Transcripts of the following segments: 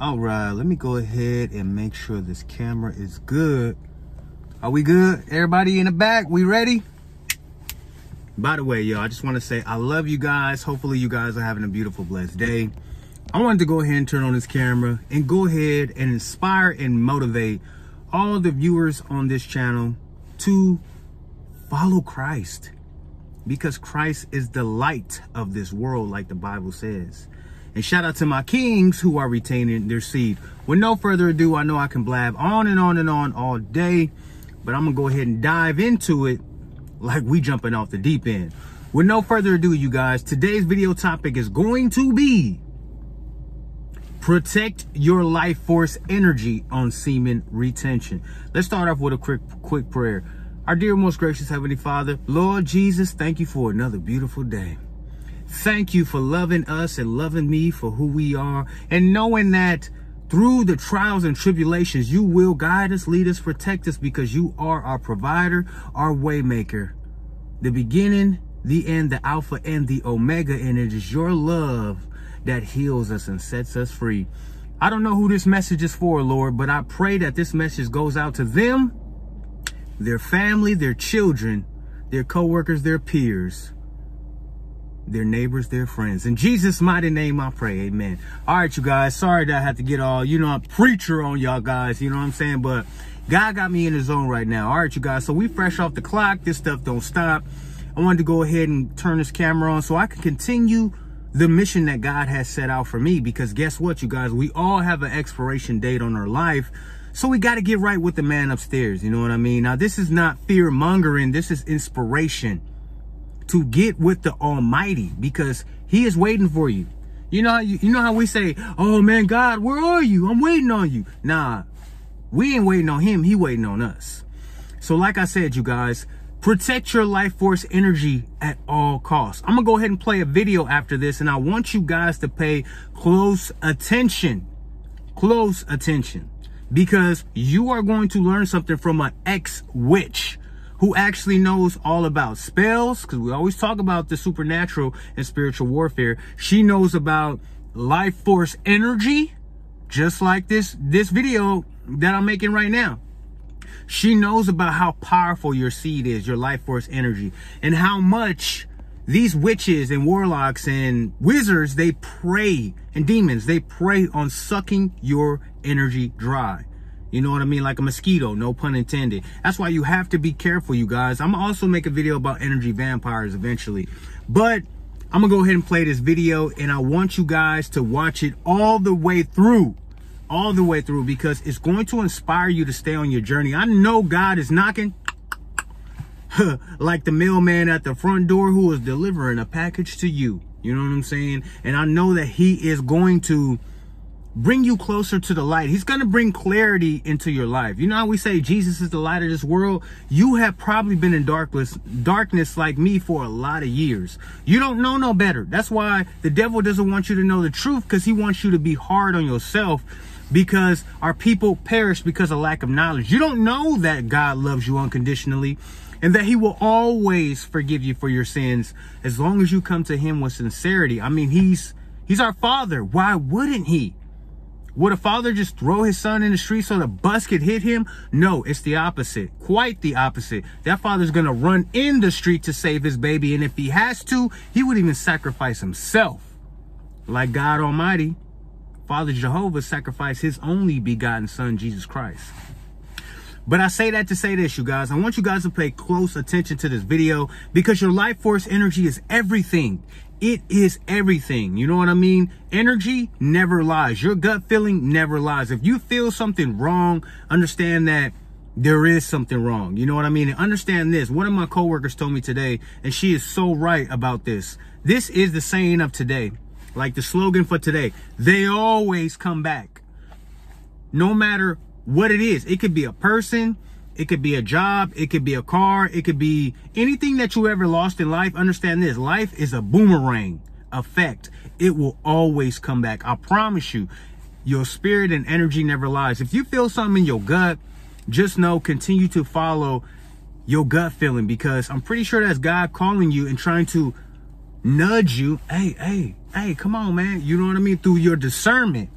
All right, let me go ahead and make sure this camera is good. Are we good? Everybody in the back, we ready? By the way, y'all, I just want to say I love you guys. Hopefully you guys are having a beautiful, blessed day. I wanted to go ahead and turn on this camera and go ahead and inspire and motivate all the viewers on this channel to follow Christ because Christ is the light of this world, like the Bible says. And shout out to my kings who are retaining their seed. With no further ado, I know I can blab on and on and on all day, but I'm gonna go ahead and dive into it like we jumping off the deep end. With no further ado, you guys, today's video topic is going to be protect your life force energy on semen retention. Let's start off with a quick, quick prayer. Our dear, most gracious Heavenly Father, Lord Jesus, thank you for another beautiful day. Thank you for loving us and loving me for who we are and knowing that through the trials and tribulations, you will guide us, lead us, protect us because you are our provider, our waymaker, the beginning, the end, the alpha and the omega. And it is your love that heals us and sets us free. I don't know who this message is for, Lord, but I pray that this message goes out to them, their family, their children, their co-workers, their peers their neighbors, their friends. In Jesus' mighty name, I pray. Amen. All right, you guys. Sorry that I had to get all, you know, a preacher on y'all guys. You know what I'm saying? But God got me in the zone right now. All right, you guys. So we fresh off the clock. This stuff don't stop. I wanted to go ahead and turn this camera on so I can continue the mission that God has set out for me. Because guess what, you guys? We all have an expiration date on our life. So we got to get right with the man upstairs. You know what I mean? Now, this is not fear mongering. This is inspiration to get with the Almighty because He is waiting for you. You know, you, you know how we say, "Oh man, God, where are you? I'm waiting on you." Nah, we ain't waiting on Him. He waiting on us. So, like I said, you guys, protect your life force energy at all costs. I'm gonna go ahead and play a video after this, and I want you guys to pay close attention. Close attention. Because you are going to learn something from an ex-witch who actually knows all about spells, because we always talk about the supernatural and spiritual warfare. She knows about life force energy, just like this, this video that I'm making right now. She knows about how powerful your seed is, your life force energy, and how much these witches and warlocks and wizards, they prey, and demons, they prey on sucking your energy dry. You know what I mean? Like a mosquito, no pun intended. That's why you have to be careful, you guys. I'm also make a video about energy vampires eventually. But I'm gonna go ahead and play this video and I want you guys to watch it all the way through. All the way through because it's going to inspire you to stay on your journey. I know God is knocking like the mailman at the front door who is delivering a package to you. You know what I'm saying? And I know that he is going to bring you closer to the light. He's going to bring clarity into your life. You know how we say Jesus is the light of this world? You have probably been in darkness, darkness like me for a lot of years. You don't know no better. That's why the devil doesn't want you to know the truth because he wants you to be hard on yourself because our people perish because of lack of knowledge. You don't know that God loves you unconditionally and that he will always forgive you for your sins as long as you come to him with sincerity. I mean, he's, he's our father. Why wouldn't he? Would a father just throw his son in the street so the bus could hit him? No, it's the opposite. Quite the opposite. That father's to run in the street to save his baby. And if he has to, he would even sacrifice himself. Like God Almighty, Father Jehovah sacrificed his only begotten son, Jesus Christ. But I say that to say this, you guys. I want you guys to pay close attention to this video because your life force energy is everything. It is everything. You know what I mean? Energy never lies. Your gut feeling never lies. If you feel something wrong, understand that there is something wrong. You know what I mean? And understand this. One of my coworkers told me today, and she is so right about this. This is the saying of today. Like the slogan for today. They always come back. No matter what it is. It could be a person. It could be a job. It could be a car. It could be anything that you ever lost in life. Understand this. Life is a boomerang effect. It will always come back. I promise you. Your spirit and energy never lies. If you feel something in your gut, just know, continue to follow your gut feeling because I'm pretty sure that's God calling you and trying to nudge you. Hey, hey, hey, come on, man. You know what I mean? Through your discernment.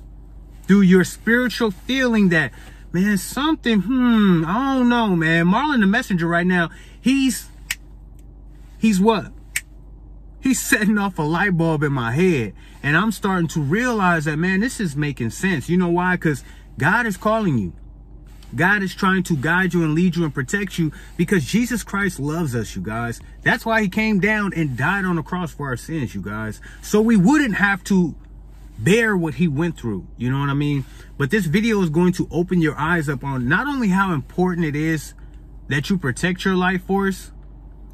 through your spiritual feeling that, man, something, hmm, I don't know, man. Marlon the messenger right now, he's, he's what? He's setting off a light bulb in my head. And I'm starting to realize that, man, this is making sense. You know why? Because God is calling you. God is trying to guide you and lead you and protect you because Jesus Christ loves us, you guys. That's why he came down and died on the cross for our sins, you guys. So we wouldn't have to bear what he went through. You know what I mean? But this video is going to open your eyes up on not only how important it is that you protect your life force,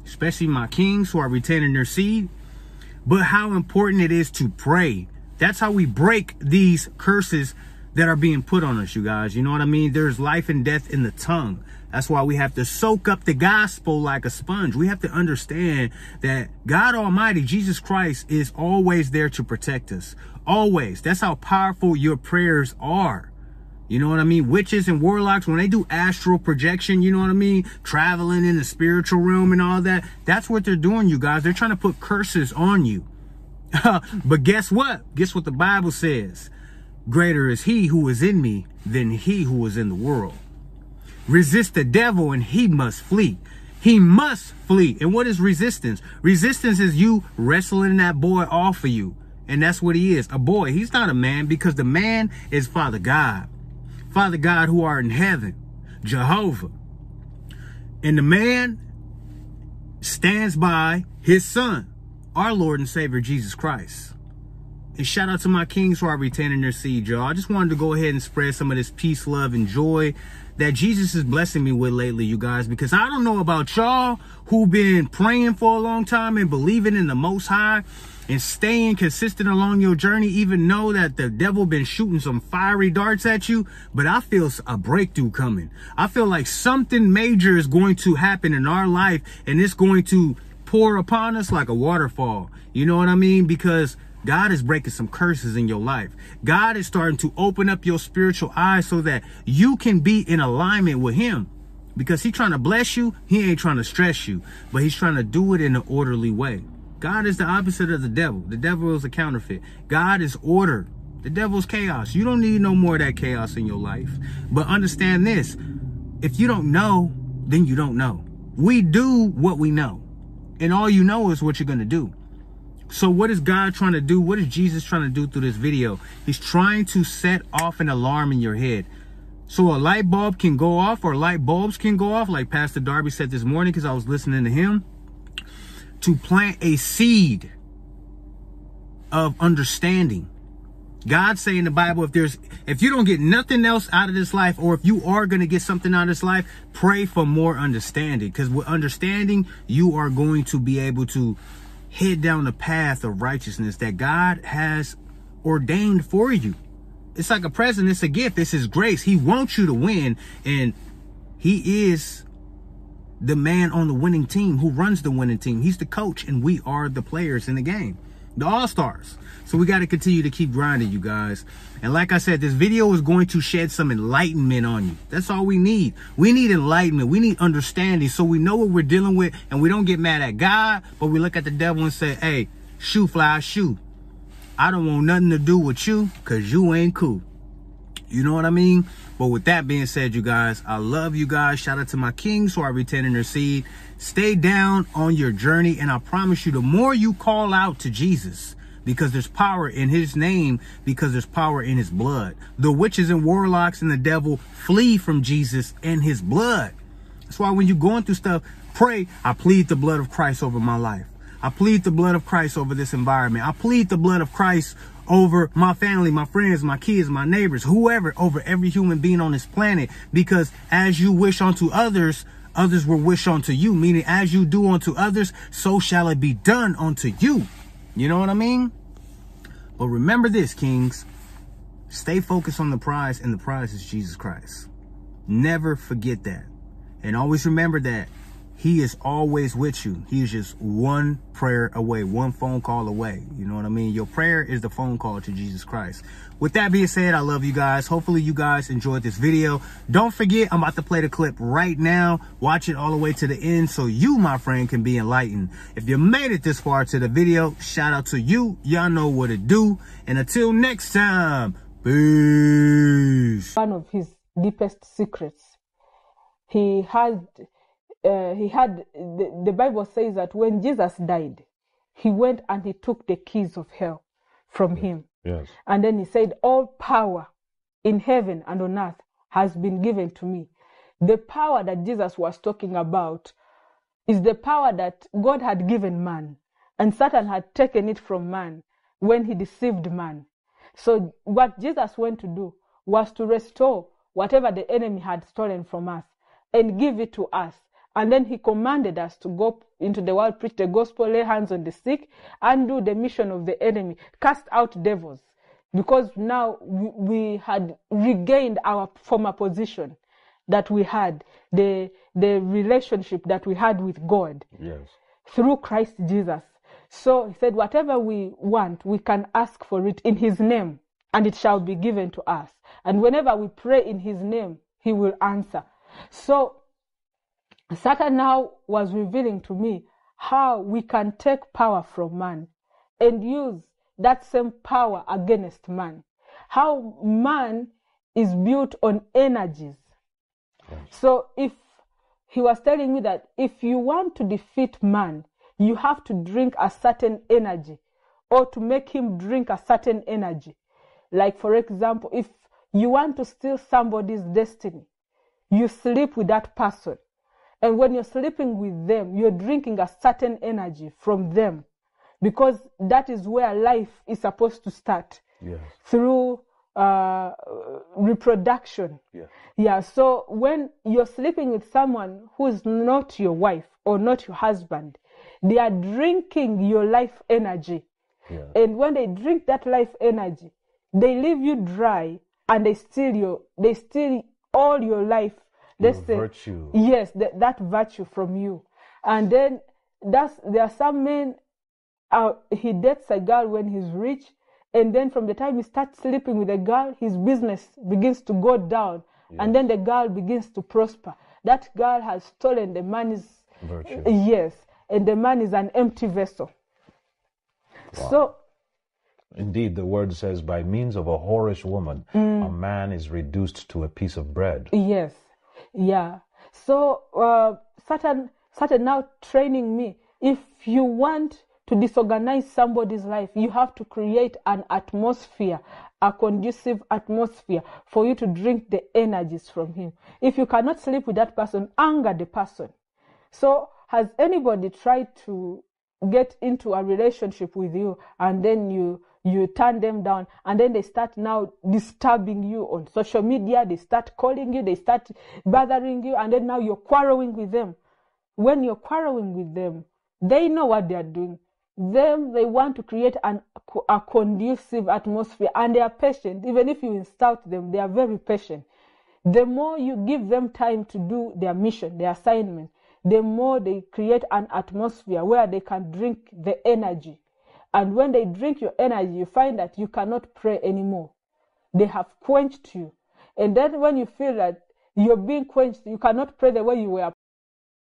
especially my kings who are retaining their seed, but how important it is to pray. That's how we break these curses that are being put on us, you guys. You know what I mean? There's life and death in the tongue. That's why we have to soak up the gospel like a sponge. We have to understand that God Almighty, Jesus Christ, is always there to protect us. Always. That's how powerful your prayers are. You know what I mean? Witches and warlocks, when they do astral projection, you know what I mean? Traveling in the spiritual realm and all that. That's what they're doing, you guys. They're trying to put curses on you. but guess what? Guess what the Bible says? Greater is he who is in me than he who is in the world. Resist the devil and he must flee. He must flee. And what is resistance? Resistance is you wrestling that boy off of you. And that's what he is. A boy. He's not a man because the man is Father God. Father God who art in heaven, Jehovah. And the man stands by his son, our Lord and Savior, Jesus Christ. And shout out to my kings who are retaining their seed, y'all. I just wanted to go ahead and spread some of this peace, love, and joy that Jesus is blessing me with lately, you guys, because I don't know about y'all who have been praying for a long time and believing in the Most High and staying consistent along your journey, even know that the devil been shooting some fiery darts at you, but I feel a breakthrough coming. I feel like something major is going to happen in our life and it's going to pour upon us like a waterfall. You know what I mean? Because God is breaking some curses in your life. God is starting to open up your spiritual eyes so that you can be in alignment with him. Because he's trying to bless you, he ain't trying to stress you, but he's trying to do it in an orderly way. God is the opposite of the devil. The devil is a counterfeit. God is order. The devil's chaos. You don't need no more of that chaos in your life. But understand this. If you don't know, then you don't know. We do what we know. And all you know is what you're going to do. So what is God trying to do? What is Jesus trying to do through this video? He's trying to set off an alarm in your head. So a light bulb can go off or light bulbs can go off like Pastor Darby said this morning because I was listening to him to plant a seed of understanding. God say in the Bible, if there's, if you don't get nothing else out of this life, or if you are going to get something out of this life, pray for more understanding. Because with understanding, you are going to be able to head down the path of righteousness that God has ordained for you. It's like a present. It's a gift. It's his grace. He wants you to win. And he is the man on the winning team who runs the winning team. He's the coach and we are the players in the game, the all-stars. So we got to continue to keep grinding, you guys. And like I said, this video is going to shed some enlightenment on you. That's all we need. We need enlightenment. We need understanding so we know what we're dealing with and we don't get mad at God, but we look at the devil and say, hey, shoo fly, shoo. I don't want nothing to do with you because you ain't cool. You know what I mean? But with that being said, you guys, I love you guys. Shout out to my kings who are retaining their seed. Stay down on your journey. And I promise you, the more you call out to Jesus, because there's power in his name, because there's power in his blood. The witches and warlocks and the devil flee from Jesus and his blood. That's why when you're going through stuff, pray, I plead the blood of Christ over my life. I plead the blood of Christ over this environment. I plead the blood of Christ over my family, my friends, my kids, my neighbors, whoever, over every human being on this planet. Because as you wish unto others, others will wish unto you. Meaning, as you do unto others, so shall it be done unto you. You know what I mean? But remember this, kings. Stay focused on the prize, and the prize is Jesus Christ. Never forget that. And always remember that he is always with you. He is just one prayer away, one phone call away. You know what I mean? Your prayer is the phone call to Jesus Christ. With that being said, I love you guys. Hopefully you guys enjoyed this video. Don't forget, I'm about to play the clip right now. Watch it all the way to the end so you, my friend, can be enlightened. If you made it this far to the video, shout out to you. Y'all know what to do. And until next time, Peace. one of his deepest secrets. He had, uh, he had. The, the Bible says that when Jesus died, he went and he took the keys of hell from him, Yes. and then he said, "All power in heaven and on earth has been given to me." The power that Jesus was talking about is the power that God had given man, and Satan had taken it from man when he deceived man. So, what Jesus went to do was to restore whatever the enemy had stolen from us and give it to us. And then he commanded us to go into the world, preach the gospel, lay hands on the sick, undo the mission of the enemy, cast out devils. Because now we we had regained our former position that we had, the, the relationship that we had with God Yes. through Christ Jesus. So he said, whatever we want, we can ask for it in his name, and it shall be given to us. And whenever we pray in his name, he will answer. So Satan now was revealing to me how we can take power from man and use that same power against man. How man is built on energies. So if he was telling me that if you want to defeat man, you have to drink a certain energy or to make him drink a certain energy. Like, for example, if you want to steal somebody's destiny, you sleep with that person. And when you're sleeping with them, you're drinking a certain energy from them because that is where life is supposed to start Yes. through uh, reproduction. Yeah. Yeah, so when you're sleeping with someone who's not your wife or not your husband, they are drinking your life energy. Yeah. And when they drink that life energy, they leave you dry and they steal your they steal all your life Let's virtue. yes that, that virtue from you and then that's there are some men uh, he dates a girl when he's rich and then from the time he starts sleeping with a girl his business begins to go down and then the girl begins to prosper that girl has stolen the man's Virtue. yes and the man is an empty vessel so Indeed, the word says, by means of a whorish woman, Mm. a man is reduced to a piece of bread. Yes, yeah. So uh, Satan, Satan now training me. If you want to disorganize somebody's life, you have to create an atmosphere, a conducive atmosphere for you to drink the energies from him. If you cannot sleep with that person, anger the person. So has anybody tried to get into a relationship with you and then you you turn them down and then they start now disturbing you on social media they start calling you they start bothering you and then now you're quarreling with them. When you're quarreling with them they know what they are doing. Them they want to create an, a conducive atmosphere and they are patient. Even if you insult them they are very patient. The more you give them time to do their mission, their assignment, the more they create an atmosphere where they can drink the energy. And when they drink your energy, you find that you cannot pray anymore. They have quenched you. And then when you feel that you're being quenched, you cannot pray the way you were